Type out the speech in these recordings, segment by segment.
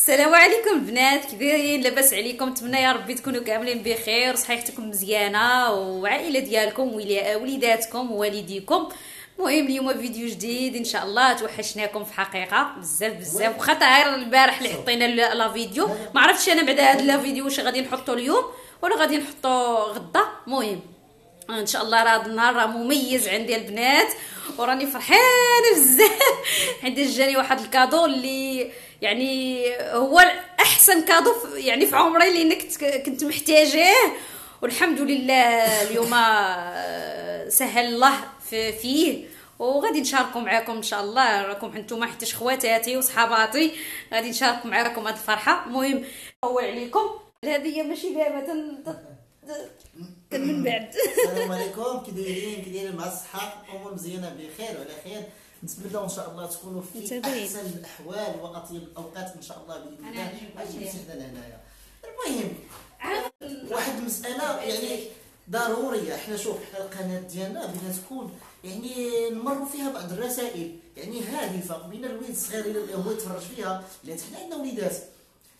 السلام عليكم البنات كي دايرين لاباس عليكم نتمنى يا ربي تكونوا كاملين بخير وصحيحتكم مزيانة وعائلة ديالكم وليداتكم ووالديكم. المهم اليوم فيديو جديد إن شاء الله توحشناكم في حقيقة بزاف بزاف وخا غير البارح اللي حطينا لا فيديو. ما عرفتش أنا بعد هذا لا فيديو واش غادي نحطو اليوم ولا غادي نحطو غدا. المهم إن شاء الله راه هذا النهار مميز عندي البنات. وراني فرحانة بزاف. عندي جاني واحد ال cadeau اللي يعني هو احسن كادو يعني في عمري لأن كنت محتاجاه والحمد لله اليوم آه، سهل الله في- فيه. وغادي نشاركوا معاكم إن شاء الله. راكم أنتم حتى خواتاتي وصحاباتي. غادي نشارك معاكم هذه الفرحة. المهم نطول عليكم هذه ماشي دابا من بعد. السلام عليكم. كي دايرين كي دايرين مع الصحة. أمور مزيانة بخير وعلى خير. نتمنى إن شاء الله تكونوا في متابعين. أحسن الأحوال وأطيب الأوقات إن شاء الله أنا الله عجبني. أجي مسحنا هنايا المهم واحد المسألة يعني ضرورية. إحنا شوف إحنا القناة ديالنا بغينا تكون يعني نمروا فيها بعض الرسائل. يعني هادفة بين الوليد الصغير اللي هو يتفرج فيها. لأن حنا عندنا وليدات.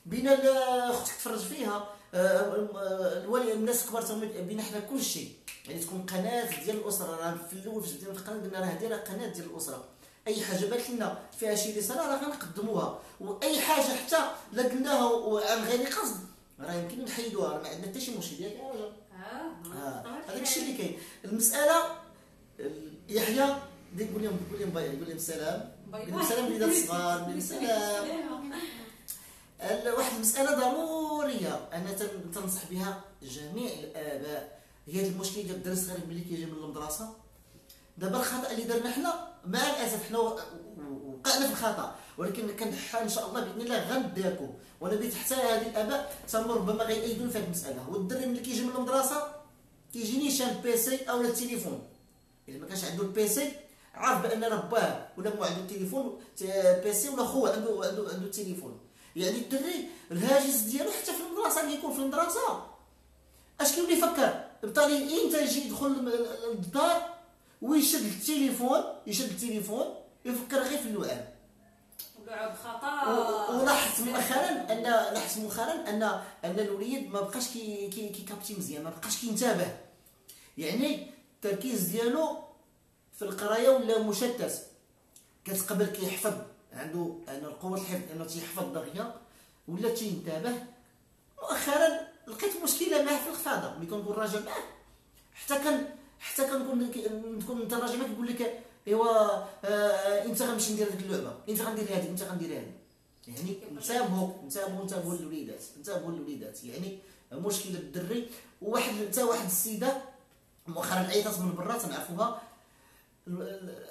بين ال- أختك تفرج فيها. آه، الولي الناس الكبار تم- بين حنا كل شيء يعني تكون قناة ديال الأسرة راه في الأول في بدايه القناة قلنا راه راه قناة ديال الأسرة. أي حاجة بات لنا فيها شي رسالة راه غنقدموها. وأي حاجة حتى لا قلناها وعن غير قصد راه يمكن نحيدوها. راه ما عندنا حتى شي مشكل. ياك يا رجل. آه، هذاك الشيء اللي كاين. المسألة ال- يحيى قول لهم قول لهم باي قول لهم سلام قول لهم سلام وليدات الصغار قول لهم سلام واحد المسألة ضرورية. أنا تن- تنصح بها جميع الآباء. هي المشكل ديال الدرس غير ملي كيجي من المدرسة. دابا الخطأ اللي درنا حنا مع الأسف حنا وقعنا في الخطأ. ولكن كنحاول إن شاء الله بإذن الله غنداكو وأنا بيت حتى هذه الآباء تما ربما غيأيدون في هذه المسألة. هو الدري ملي كيجي من المدرسة كيجيني شان بيسي أو التليفون. إلا ما كانش عنده البيسي عارف بأن راه باه ولا مو عنده التليفون بيسي ولا خوه عنده عنده عنده التليفون. يعني الدري الهاجس ديالو حتى في المدرسة اللي يكون في المدرسة. أش كيولي يفكر؟ بالتالي إمتى يجي يدخل للدار ويشد التليفون يشد التليفون يفكر غير في اللعاب لعب و- خطا ولاحظت مؤخرا ان لاحظت مؤخرا ان أن الوليد ما بقاش كي كي كيكابتي مزيان ما بقاش كينتبه. يعني التركيز ديالو في القراية ولا مشتت؟ كتقبل كيحفظ. عنده عنده قوه الحفظ انه تيحفظ دغيا ولا تينتبه مؤخرا لقيت مشكلة معاه في الحفاظه ملي كنكون راجع معاه حتى كان حتى كنكون تكون انت راجع معاه كيقول لك إيوا آه أنت غنمشي ندير هذيك اللعبة. أنت غندير هذه أنت غندير هذه. يعني نتابعوا نتابعوا نتابعوا الوليدات نتابعوا الوليدات يعني مشكلة الدري. وواحد حتى واحد السيدة مؤخرا عيطات من برا تنعرفوها.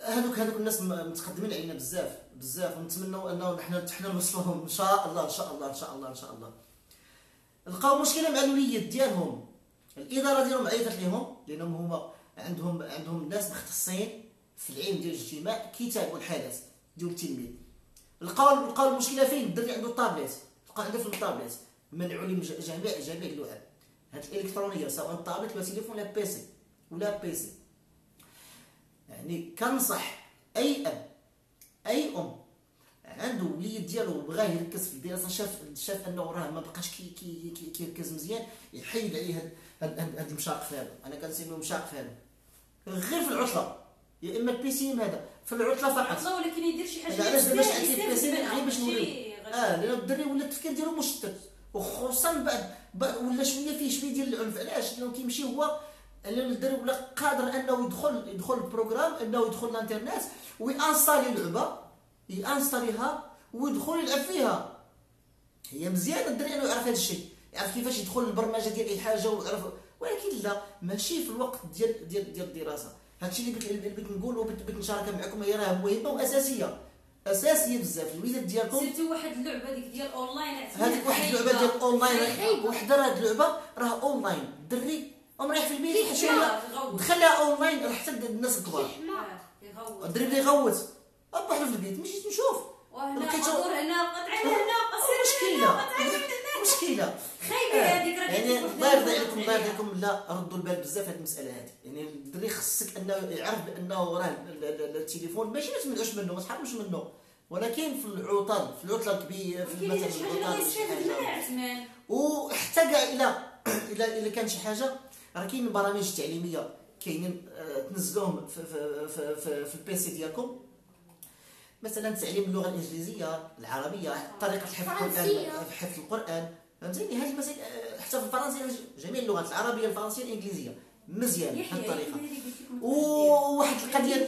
هذوك هذوك الناس متقدمين علينا بزاف بزاف. ونتمنوا أنه حنا حنا نوصلوهم إن شاء الله إن شاء الله إن شاء الله إن شاء الله. لقاو مشكلة مع الوليد ديالهم. الإدارة ديالهم عيطت لهم لأنهم هما عندهم عندهم ناس مختصين في العلم ديال الاجتماع كيتابعوا الحدث ديال التلميذ. لقاو لقاو المشكلة فين؟ الدري عنده طابليت لقى عنده في الطابليت منعوا لي جميع جميع اللعب هاد الإلكترونية سواء طابلت ولا تليفون ولا PC ولا PC يعني كنصح أي أب أي أم عنده وليد ديالو وبغاه يركز في الدراسة شاف شاف أنه راه ما بقاش كي كي كي كيركز مزيان يحيد عليه هاد هاد, هاد, هاد المشاق هذا. أنا كنسميه مشاق هذا. غير في العطلة. يا إما ال PC يا اما هذا. في العطلة فقط عطله ولكن يدير شي حاجة علاش دابا ال PC منها. غير باش نوريو. آه لأن الدري ولا التفكير ديالو مشتت. وخصوصا بعد بعد ولا شوية فيه شوية ديال العنف. علاش؟ لأنه كيمشي هو لأن الدري ولا قادر انه يدخل يدخل ال programme انه يدخل الانترنت وي installer لعبه ي installer ها ويدخل يلعب فيها. هي مزيان الدري انه يعرف هذا الشيء يعرف كيفاش يدخل البرمجة ديال أي حاجة ويعرف ولكن لا ماشي في الوقت ديال ديال ديال الدراسة. هادشي اللي بغيت اللي بغيت نقول وبغيت بغيت نشاركها معكم هي راه مهمة وأساسية. أساسية بزاف. الوليدات ديالكم surtout واحد اللعبة ديك ديال اونلاين هذيك واحد اللعبة ديال اونلاين وحده راه هاد اللعبة راه اونلاين الدري مريح في البيت يغوت. دخلها اونلاين راه حتى الناس الكبار. آه، يغوت الدري بدا يغوت حنا في البيت مشيت نشوف. قدر هنا قطع هنا مشكلة. مشكلة. خايبه هذيك راه يعني الله يرضي عليكم الله يرضي عليكم. لا ردوا البال بزاف هذه المسألة هذه يعني الدري خصك أنه يعرف بأنه راه ال- ال- ال- التليفون ماشي ما تمنعوش منه ما تحرمش منه. ولكن في العطل في العطلة الكبيرة في مثلا العطل اللي وحتى كاع إلى إلى كان شي حاجة. راه كاين برامج تعليميه كاينين آه، تنزلوهم في في في, في, في البيسي ديالكم مثلا تعليم اللغة الانجليزيه العربيه طريقه حفظ القران. حفظ القران فهمتيني هذه المسائل آه، حتى في الفرنسيه جميع اللغات العربيه الفرنسيه الانجليزيه مزيان بهذه الطريقة وواحد القضية.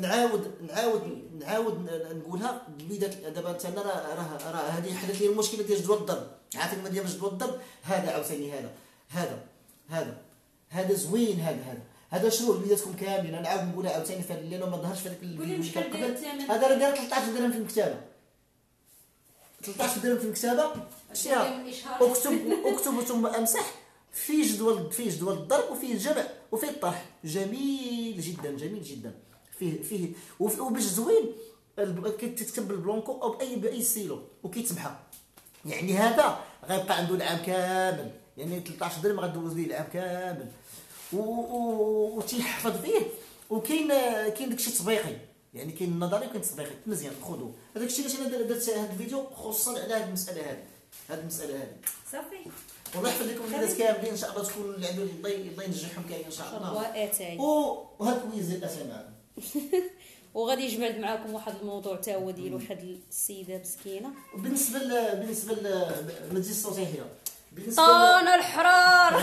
نعاود نعاود نعاود نقولها بدايه دابا انت أنا راه راه راه هذه حدث لي المشكلة ديال جدول الضرب عرفتي ما ديال جدول الضرب هذا عاوتاني هذا هذا هذا. هذا زوين هذا هذا. هذا شنو؟ وليداتكم كاملين. أنا نعاود نقولها عاوتاني في هذا لأنه ما ظهرش في هذاك الفيديو قبل؟ هذا راه داير 13 درهم في المكتبة. 13 درهم في المكتبة؟ شتيها. أكتب أكتب ثم أمسح. في جدول في جدول الضرب وفيه الجمع وفيه الطرح. جميل جدا جميل جدا. فيه فيه. وباش زوين كتكتب بال blanco أو بأي بأي ستيلو وكيتمحى يعني هذا غيبقى عنده العام كامل. يعني 13 درهم غدوز به العام كامل. و- و- وتيحفظ فيه. وكاين كاين داكشي تطبيقي. يعني كاين النظري وكاين التطبيقي. مزيان خذوه هذاك الشيء علاش أنا درت هذا الفيديو خصوصا على هذه المسألة هذه هذه المسألة هذه صافي. والله يحفظ لكم الناس كاملين. إن شاء الله تكون اللي عنده الله ينجحهم كاملين إن شاء الله. وهاد كويز الاسئله معنا وغادي يجمع معكم واحد الموضوع تا هو ديال واحد السيدة مسكينة. بالنسبة ل... بالنسبة ل... ما تجيش ل... طون الحرار.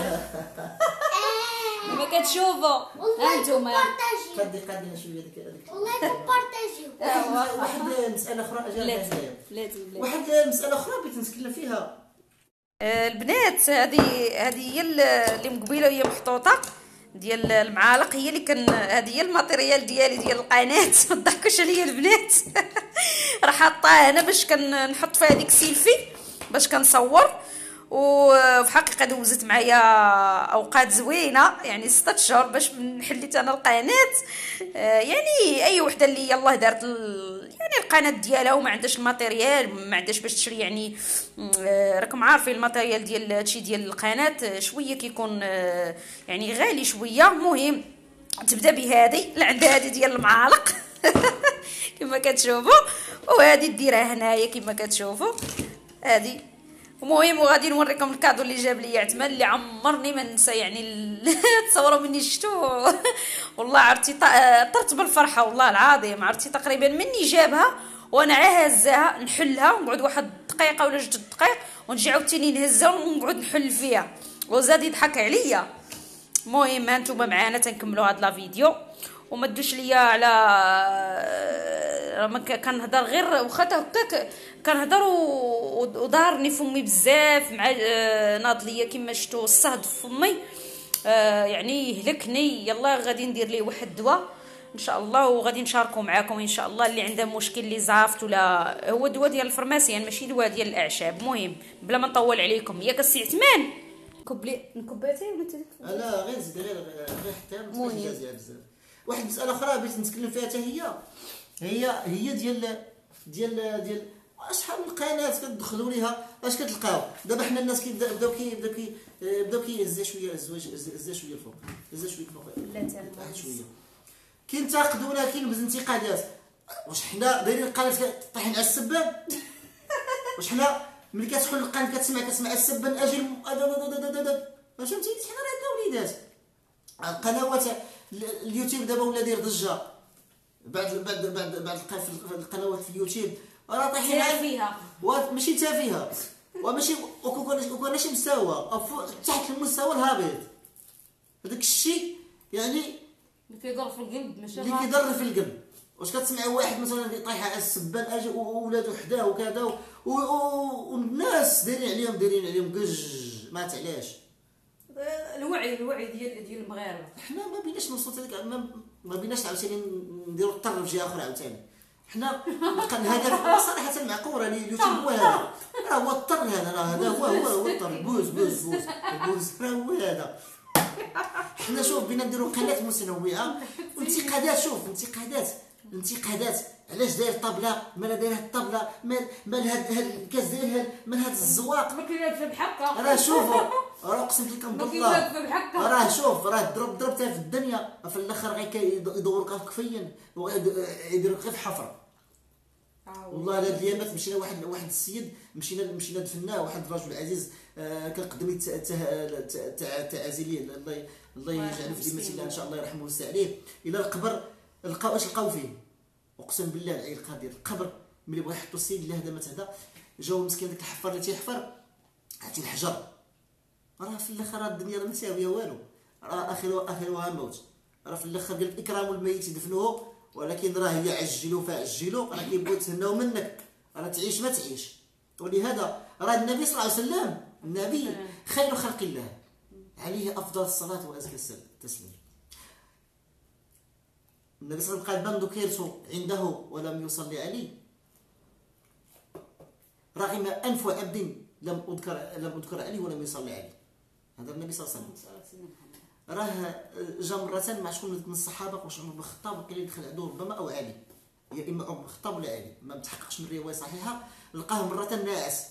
ما كتشوفوا والله أنتم بارطاجيو قدي قدي شوية ديك هذيك والله بارطاجيو واحد واحد مسألة أخرى أجل لا هنايا. لا تولي واحد مسألة أخرى بغيت نتكلم فيها. آه، البنات هذه هذه هي ال- اللي مقبيله هي محطوطة ديال المعالق هي اللي كان هذه هي ال matériel ديالي ديال القناة. ما تضحكوش عليا البنات؟ راه حاطاها هنا باش كنحط فيها ديك سيلفي باش كنصور. وفي حقيقة دوزت معايا أوقات زوينة يعني ستة شهور باش حليت أنا القناة. آه، يعني أي وحدة اللي يلاه دارت يعني القناة ديالها وما عندهاش ال matériel ما عندهاش باش تشري يعني آه، راكم عارفين ال matériel ديال هادشي ديال القناة آه، شوية كيكون يعني غالي شوية. مهم تبدأ بهذه عندها هذه ديال المعالق. كما كتشوفوا. وهذه ديرها هنايا كما كتشوفوا. هذه المهم وغادي نوريكم الكادو اللي جاب لي عثمان اللي عمرني ما ننسى يعني تصوروا مني شفتو. والله عرفتي طرت بالفرحة والله العظيم. عرفتي تقريبا مني جابها وأنا هزاها نحلها ونقعد واحد دقيقة ولا جوج دقائق ونجي عاوتاني نهزها ونقعد نحل فيها. وزاد يضحك عليا. المهم هانتوما معانا تنكملوا هاد لا فيديو. وما تدوش ليا على راه ما ك- كنهضر غير واخا تا هكاك كنهضر و- ودارني فمي بزاف مع آه، ناض ليا كما شفتوا الصهد في فمي. آه، يعني يهلكني. يلا غادي ندير ليه واحد الدواء إن شاء الله وغادي نشاركوا معاكم إن شاء الله اللي عنده مشكل اللي زعفت ولا هو دواء ديال الفرماسيان ماشي دواء ديال الأعشاب. مهم بلا ما نطول عليكم. ياك السي عثمان. نكب لي نكب عتاي ولا لا غير زيد غير غير حتى ما بزاف. واحد المساله أخرى بغيت نتكلم فيها حتى هي. هي هي ديال ديال ديال شحال من قناه كتدخلوا ليها؟ أش كتلقاو؟ دابا حنا الناس كيبدأ بداو كي بداو كي بداو كيهزا شوية هزوا هزا شوية الفوق هزا شوية الفوق. واحد شوية. كينتقدونا كاين انتقادات. واش حنا دايرين القناة طايحين على السبان؟ واش حنا ملي كتدخل القناة كتسمع كتسمع السبان أجل فهمتي؟ حنا راه عندنا وليدات. القنوات ال- اليوتيوب دابا ولا داير ضجة. بعد بعد بعد بعد الق- القنوات في اليوتيوب. راه طايحين و- ماشي تافهه وماشي وكون وكون شي مستوى. تحت المستوى الهابط. هذاك الشيء يعني كيضر في القلب ماشي اللي كيضر في القلب. واش كتسمع واحد مثلا اللي طايح على السبان أجي وولادو حداه وكذا والناس دايرين عليهم دايرين عليهم قج ما علاش. الوعي الوعي ديال ديال المغاربة. حنا ما بيناش نوصل هذيك ما, ما بيناش عاوتاني نديرو الطر في جهة أخرى عاوتاني. حنا الهدف صراحة معقولة لي اليوتيوب هو هذا. راه هو الطر هذا راه هذا هو هو هو الطر بوز بوز بوز بوز راه هو هذا. حنا شوف بينا نديرو قناة متنوعه وانتقادات شوف انتقادات انتقادات. علاش داير الطبله مال داير هاد الطبله مال مال هاد الكاس داير مال هاد الزواق؟ راه شوفوا راه اقسم لكم ما بالله. راه شوف راه ضرب ضربتها في الدنيا في الآخر غير يدورك كفيا ويديروك غير في حفره آه، والله. هاد الايامات مشينا واحد واحد السيد مشينا مشينا دفناه واحد الرجل عزيز آه، كنقدم تعازي الله الله الله يجعله في يرحمه الله إن شاء الله يرحمه ويوسع عليه. إلى القبر لقاو اش لقاو فيه؟ أقسم بالله العلي القدير القبر. ملي بغا يحطوا السيد اللي هذا مات هذا جاو مسكين داك الحفار اللي تيحفر عطي الحجر. راه في الآخر راه الدنيا راه مساويه والو. راه اخرها اخرها موت. راه في الآخر قال إكرام الميت يدفنوه ولكن راه هي عجلوا فعجلوا راه كيبغيو يتهناو منك. راه تعيش ما تعيش. ولهذا راه النبي صلى الله عليه وسلم النبي خير خلق الله. عليه أفضل الصلاة وأزكى التسليم النبي صلى الله عليه وسلم قال من ذكرت عنده ولم يصلي عليه رغم أنف عبد لم أذكر لم أذكر عليه ولم يصلي عليه هذا النبي صلى الله عليه وسلم. راه جا مرة مع شكون من الصحابة واش عمر بن الخطاب وكان اللي دخل عنده ربما أو علي. يا إما عمر بن الخطاب ولا علي. ما متحققش من رواية صحيحة. لقاه مرة ناعس.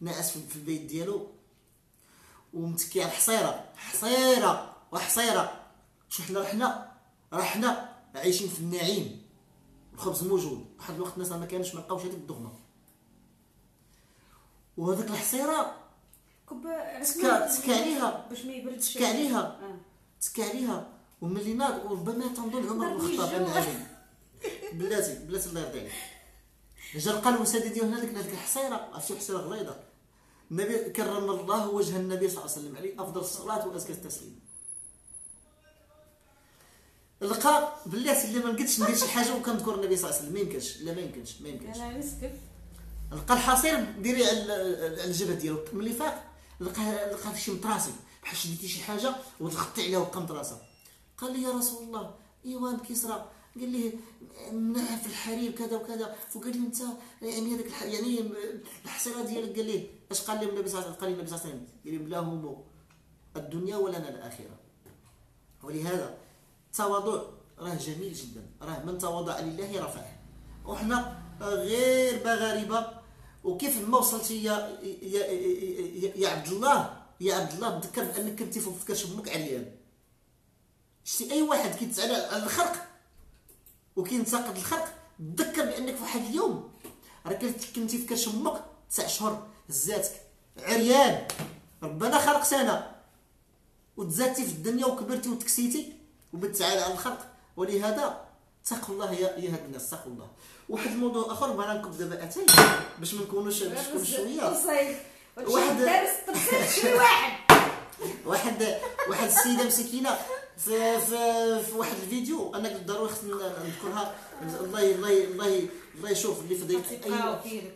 ناعس في البيت ديالو. ومتكي على حصيرة. حصيرة! وحصيرة! شو حنا رحنا؟ رحنا عايشين في النعيم. الخبز موجود. واحد الوقت الناس ما كانش ما لقاوش هذيك الدغمة. وهذيك الحصيرة كب تكا تكا عليها. باش ما يبردش تكا عليها. آه. تكى عليها. وملي ناض وربما تنظن عمر بن الخطاب بلاتي بلاتي الله يرضي عليك جا لقى الوسادة ديال هنالك هذيك الحصيره عرفتي حصيرة غليظة. النبي كرم الله وجه النبي صلى الله عليه وسلم عليه أفضل الصلاة وأزكى التسليم. لقى بلاتي اللي ما نقدش ندير شي حاجة وكنذكر النبي صلى الله عليه وسلم. ما يمكنش. لا ما يمكنش. ما يمكنش. لقى الحصير ديري على الجبهة ديالو. ملي فاق. لقى لقى شي مطراسي بحال شديتي شي حاجة وضغطتي عليها وبقى مطراسه قال لي يا رسول الله إيوان كسرى. قال لي منعها في الحرير كذا وكذا. وقال لي أنت يعني هذاك يعني الحصيرة ديالك. قال لي أش قال لي النبي صلى الله عليه وسلم قال لي النبي صلى الله عليه وسلم قال لي الدنيا ولنا الآخرة. ولهذا التواضع راه جميل جدا. راه من تواضع لله رفعه. وحنا غير مغاربه وكيف ما وصلتي يا يا يا, عبد الله. يا عبد الله تذكر بانك كنتي في فكرش أمك عريان شتي أي واحد كيتسأل على الخلق وكينتقد الخلق تذكر بأنك في واحد اليوم راه كنت كنتي في كرش أمك تسع شهور هزاتك عريان. ربنا خلق سنه وتزادتي في الدنيا وكبرتي وتكسيتي وبتعالى على الخلق ولهذا اتقوا الله يا ايها الناس اتقوا الله. واحد الموضوع آخر بغينا نكب دابا أتاي باش ما نكونوش نكونوا شوية. واحد- واحد شي واحد. واحد واحد السيدة مسكينة في في في واحد الفيديو أنا قلت ضروري خصني نذكرها. الله الله الله الله يشوف اللي في ضيق فيه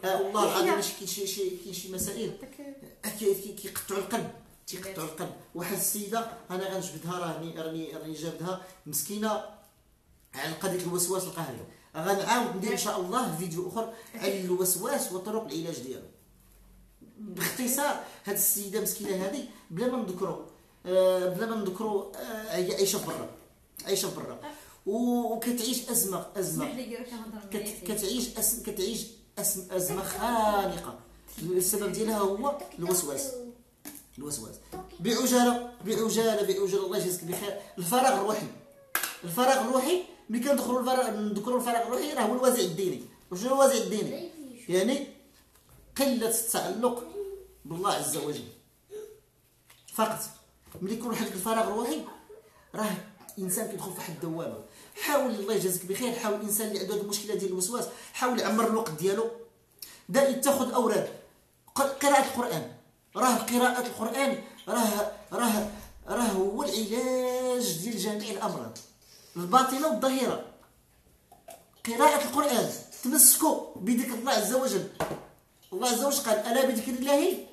آه والله العظيم كاين شي شي كاين شي مسائل. كيقطعوا القلب تيقطعوا القلب. واحد السيدة أنا غنجبدها راني راني راني جابدها مسكينة. على قضية الوسواس القهري. غنعاود ندير إن شاء الله فيديو أخر على الوسواس وطرق العلاج ديالو. باختصار هاد السيدة مسكينة هذه بلا ما نذكروا آه، بلا ما نذكروا آه، هي عايشة برا. عايشة برا. وكتعيش ازمه أزمة. كتعيش أس... كتعيش أس... أزمة خانقة. السبب ديالها هو الوسواس. الوسواس. بعجالة بعجالة بعجالة. الله يجزيك بخير. الفراغ الروحي. الفراغ الروحي ملي كندخلوا الفراغ نذكروا الفراغ الروحي راه هو الوازع الديني. وشنو هو الوازع الديني؟ يعني قلة التعلق بالله عز وجل. فقط ملي يكون واحد الفراغ الروحي راه الانسان كيدخل في واحد الدوامة. حاول الله يجازيك بخير حاول الإنسان اللي عنده هذه المشكلة ديال الوسواس حاول يعمر الوقت ديالو. دائما تاخذ أوراد. قراءة القرآن. راه قراءة القرآن راه راه راه هو العلاج ديال جميع الأمراض. الباطنة والظاهره قراءة القرآن. تمسكوا بذكر الله عز وجل. الله عز وجل قال ألا بذكر الله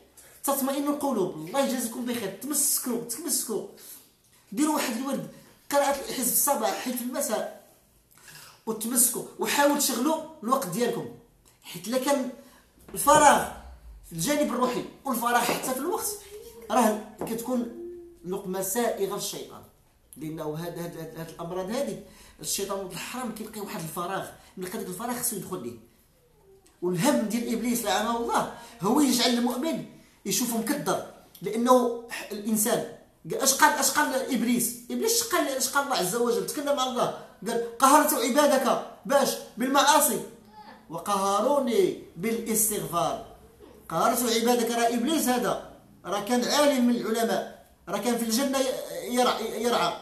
تطمئن القلوب؟ الله يجازيكم بخير. تمسكوا تمسكوا ديروا واحد الورد. قراءة حزب الصباح حيت المساء. وتمسكوا وحاولوا تشغلوا الوقت ديالكم. حيت الا كان الفراغ في الجانب الروحي والفراغ حتى في الوقت راه كتكون لقمة سائغة للشيطان. لأنه هاد هاد هاد, هاد الأمراض هذه الشيطان الحرام كيلقى واحد الفراغ. من داك الفراغ خصو يدخل ليه. والهم ديال إبليس لعنه الله هو يجعل المؤمن يشوفه مكدر. لأنه الإنسان أش قال أش قال إبليس؟ إبليس أش قال أش قال الله عز وجل؟ تكلم مع الله. قال قهرت عبادك باش بالمعاصي. وقهروني بالاستغفار. قهرت عبادك راه إبليس هذا؟ راه كان عالم من العلماء. راه كان في الجنة يرعى, يرعى.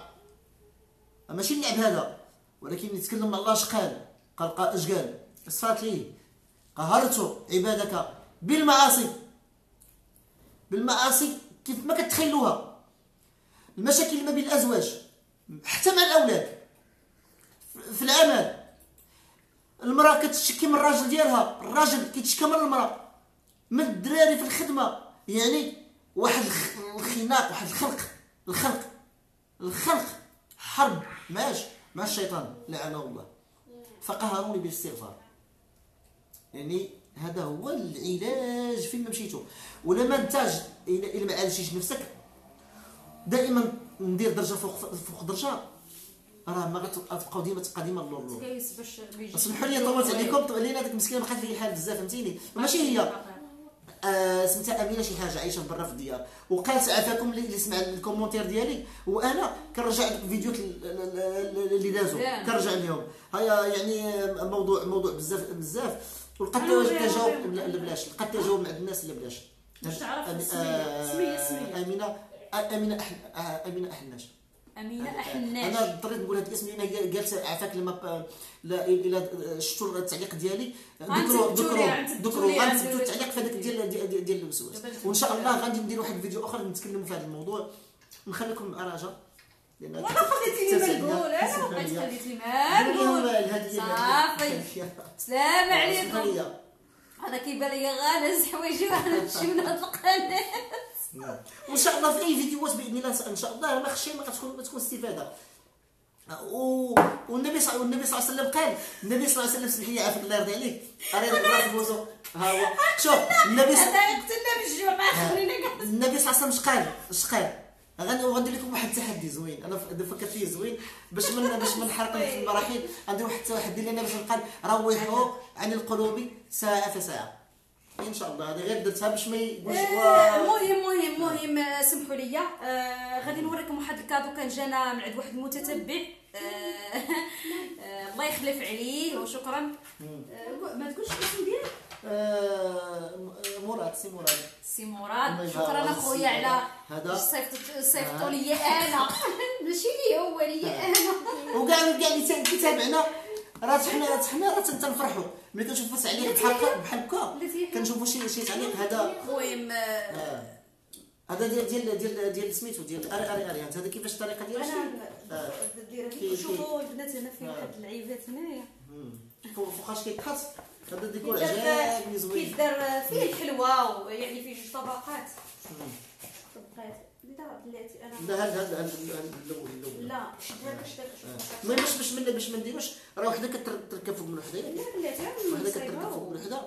ماشي اللعب هذا. ولكن يتكلم مع الله اش قال قال اش قال؟ صفات ليه قهرت عبادك بالمعاصي. بالمعاصي كيف ما كتخيلوها المشاكل ما بين الأزواج. حتى مع الأولاد. في العمل. المرأة كتشكي من الراجل ديالها. الراجل كيتشكى من المرأة. من الدراري في الخدمة. يعني واحد الخناق واحد الخلق. الخلق. الخلق. حرب. ماش؟ مع الشيطان لعنه الله. فقهروني بالاستغفار. يعني هذا هو العلاج فين ما مشيتو. ولا ما انتاج إلى ما عالجتيش نفسك. دائما ندير درجة فوق فوق درجة. راه ما غتبقاو ديما تبقى ديما اللور اللور اسمحوا لي طولت عليكم لينا هذيك المسكينه بقات في حال بزاف فهمتيني؟ ماشي هي. سميتها أمينة شي حاجة عايشة برا في الديار. وقالت عافاكم اللي سمع ال commentaire ديالي وأنا كنرجع لك الفيديوهات اللي دازوا. كنرجع لهم. هيا يعني موضوع موضوع بزاف بزاف. ولقيت تجاوب بلاش. لقيت تجاوب مع الناس لا بلاش. تعرف سميه سميه امينه أمينة أمينة أحناش. أمينة احناش أنا اضطريت نقول هذا الاسم لأن قالت عافاك لما إلى شفتوا التعليق ديالي. ذكروا ذكروا ذكروا غنثبتوا التعليق في هذاك ديال ديال الوسواس وإن شاء الله غادي ندير واحد الفيديو آخر نتكلموا في هذا الموضوع. نخليكم اراجه لأن وأنا خليتيني ما نقول أنا بقيت خليتيني ما نقول صافي. السلام عليكم. هذا كيبان لي غانز حوايجي وأنا نمشي من هذا القناة. وان شاء الله في أي فيديوهات بإذن الله إن شاء الله ما خشي ما غتكون تكون استفادة. و... والنبي صلى والنبي صلى الله عليه وسلم قال النبي صلى الله عليه وسلم سمح لي عافاك الله يرضي عليك. اري راس بوزو ها هو. شوف النبي هذا يقتلنا بالجوع ما خلينا النبي صلى الله عليه وسلم اش قال اش قال غندير لكم واحد التحدي زوين. أنا فكرت فيه زوين. باش من باش ما نحرق في المراحل. غندير واحد التحدي لنا باش يقال روحوا عن القلوب ساعه فساعه ان شاء الله هذه غير درتها باش ما يقولش المهم مهم مهم سمحوا لي. آه غادي نوريكم واحد ال cadeau. كان جانا من عند واحد المتتبع. آه آه الله يخلف عليه وشكرا. آه ما تقولش الاسم ديالك؟ مراد سي مراد. سي مراد. شكرا أخويا على هذا. صيفطوا لي أنا. ماشي لي هو لي أنا. وكاع كاع اللي كيتابعنا راه حنا راه حنا راه تنفرحوا ملي كنشوفوا تعليق بحال بحال هكا كنشوفوا شي شي تعليق هذا. المهم هذا ديال ديال ديال ديال سميتو ديال اري اري أري. هذا كيفاش الطريقة ديالو؟ أنا شوفوا البنات هنا فين هاد اللعيبات هنايا. فوقاش كيتحط هذا ديكور عجبني زوين. كيدار فيه الحلوه يعني فيه جوج طبقات. طبقات. بلاتي أنا. لا هذا هذا الأول الأول. لا شد هذا شد هذا باش باش من باش ما نديروش راه وحده كتركب فوق من وحدة. لا بلاتي وحده كتركب فوق من وحدة.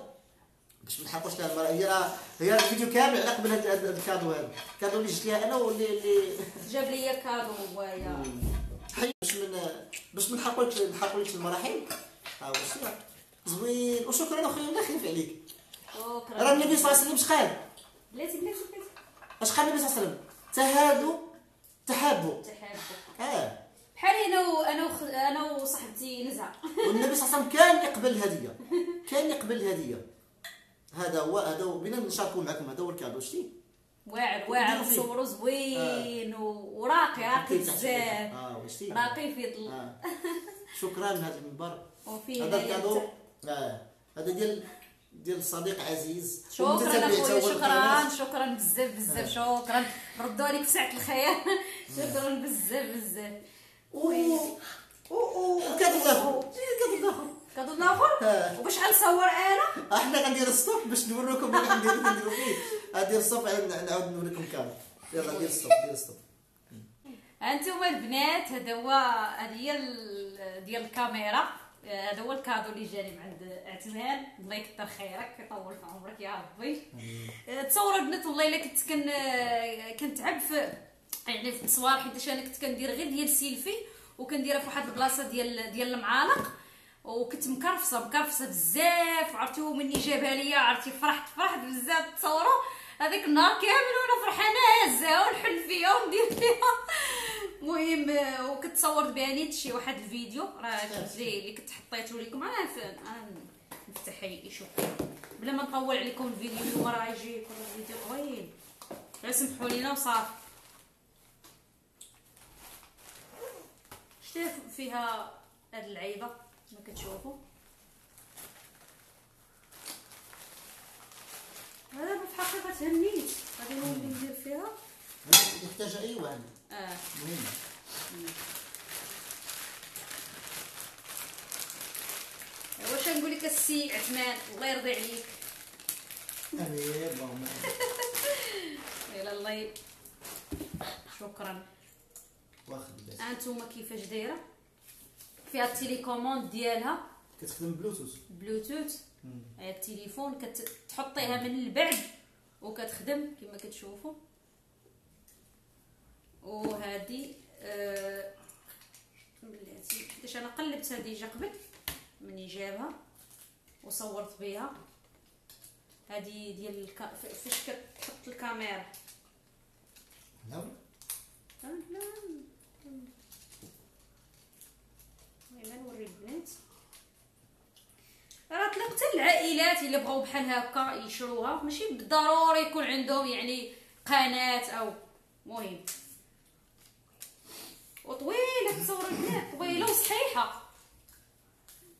باش ما نحرقوش لها المراحل. هي هي الفيديو كامل على قبل هذا ال cadeau هذا. ال cadeau اللي جبت ليها أنا واللي اللي جاب لي cadeau هوايا. باش من باش ما نحرقوش نحرقوش المراحل. ها هو زوين. وشكرا اخويا الله يخلف عليك. راه النبي صلى الله عليه وسلم اش قال بلاتي بلاتي بلاتي. اش قال النبي صلى الله عليه وسلم؟ تهادوا تحابوا تحابوا آه. بحال أنا. أنا. أنا وصاحبتي نزهه والنبي صلى الله عليه وسلم كان يقبل الهدية. كان يقبل الهدية. هذا هو هذا هو بينا نشاركوا معكم. هذا هو الكادو شتي واعر واعر صورو زوين آه. وراقي راقي بزاف. آه وشتي؟ راقي في ظل. آه. شكرا هذا المنبر. هذا ال cadeau آه. هذا ديال ديال صديق عزيز. شكرا أخويا شكرا شكرا بزاف بزاف شكرا. ردوا عليك ساعه الخير. شكرا بزاف بزاف. و cadeau الآخر cadeau الآخر cadeau وباش غنصور أنا؟ أحنا غندير الصوت باش نوريكم اللي غنديرو نديرو فيه. غندير الصوت نعاود نوريكم كامل. يلا دير الصوت دير الصوت أنتم البنات هذا هو هذه هي ديال الكاميرا. هذا هو ال cadeau اللي جاني من عند اعتماد الله يكثر خيرك يطول في عمرك يا ربي. تصوروا البنات والله إلا كنت كن كنتعب في يعني في التصوير حيت أنا كنت كندير غير ديال سيلفي وكنديرها في واحد البلاصة ديال ديال المعالق. وكنت مكرفصة مكرفصة بزاف عرفتي؟ هو مني جابها ليا عرفتي؟ فرحت فرحت بزاف تصوروا؟ هذاك النهار كامل وأنا فرحانة هزها ونحل فيها وندير فيها. المهم وكنت صورت بها نيت شي واحد الفيديو راه اللي كنت حطيته لكم أنا نفتح يشوف بلا ما نطول عليكم الفيديو اليوم راه يجي يكون الفيديو طويل. غير سمحوا لينا وصافي. شتي فيها هاد اللعيبه كما كتشوفوا هذا في الحقيقة تهنيت غادي نولي ندير فيها. يحتاج أي واحد. آه واش نقول لك السي عثمان؟ الله يرضي عليك. امين اللهم يلا الله. شكرا. واخد. انتوما كيفاش دايرة؟ فيها ال télécommande ديالها. كتخدم بلوتوث. بلوتوث. هاد التليفون كتحطيها من البعد وكتخدم كما كتشوفوا. وهذه آه بلاتي حيتاش أنا قلبتها déjà قبل؟ مني جابها وصورت بها هذه ديال الكا... فاش كتحط الكاميرا. لا لا المهم نوري البنات. راه طلق حتى العائلات اللي بغاو بحال هكا يشروها. ماشي بالضروري يكون عندهم يعني قناة أو مهم. وطويلة تصور البنات طويلة وصحيحة.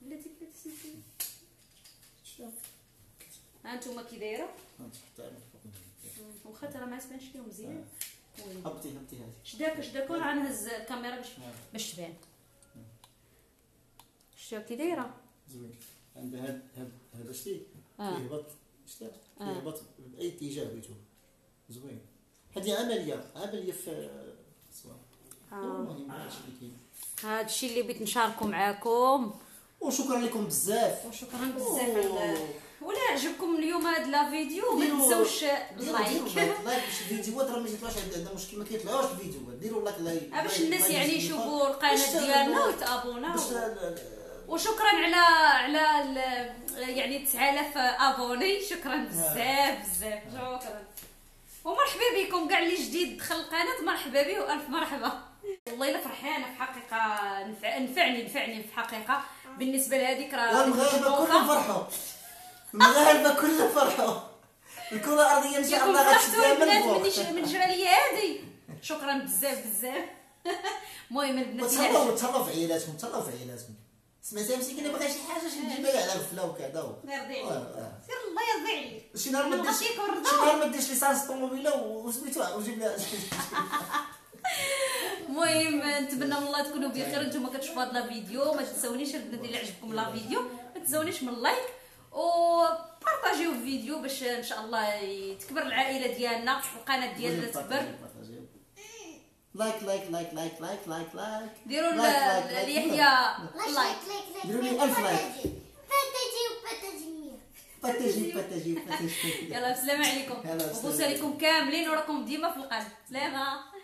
بلاتي بلاتي سمحي ها انتوما كي دايرة؟ واخا ترى ما تبانش ليهم مزيان. هبطي هبطي هذه. شداك شداك راه نهز الكاميرا باش باش تبان. شتي كي دايرة؟ زوين. عندها هاد هاد هذا شتي؟ آه. كيهبط آه. كيهبط بأي اتجاه بغيتو. زوين. هذه عملية عملية في الصوان المهم هادشي اللي كاين هذا الشيء اللي بغيت نشاركه معكم وشكرا لكم بزاف. وشكرا بزاف. على ولا عجبكم اليوم هاد لا فيديو؟ ما تنساوش ديروا like ديروا like باش الفيديوهات راه ما يطلعش عندنا مشكل ما كيطلعوش الفيديوهات ديروا like like باش الناس يعني يشوفوا القناة ديالنا ال- ويت abonner او وشكرا على على يعني 9000 abonnés. شكرا بزاف بزاف. شكرا. ومرحبا بكم. كاع اللي جديد دخل القناة مرحبا به والف مرحبا. والله الا فرحانة في حقيقة. نفع نفعني نفعني في حقيقة. بالنسبة لهذيك راه والمغاربه مشروفة. كلهم فرحوا المغاربه كلهم فرحوا الكرة الأرضية إن شاء الله غتشدها من من لي هادي شكرا بزاف بزاف. المهم البنات عجب- تهلاو في عيالاتكم تهلاو في عيالاتكم سمعتها مسكينة؟ باغا شي حاجة شي تجيبها لها على غفله وكذا الله يرضي آه، عليك. آه. سير الله يرضي عليك. شي نهار ما ديرش. شي نهار ما ديرش ل essence طوموبيلة وسميتو وجيب لها المهم نتمنى من الله تكونوا بخير. نتوما كتشوفوا هذا la vidéo ما تنساونيش البنات اللي عجبكم la vidéo. ما تنساونيش من like و partagيو الفيديو باش إن شاء الله تكبر العائلة ديالنا القناة ديالنا تكبر. like like like like like like like ديروا like، like، ل- like. ليحيى like like like like ديروا لي ألف like. يلا بسلامه عليكم. وبوسه عليكم. كاملين وراكم ديما في القلب سلامة.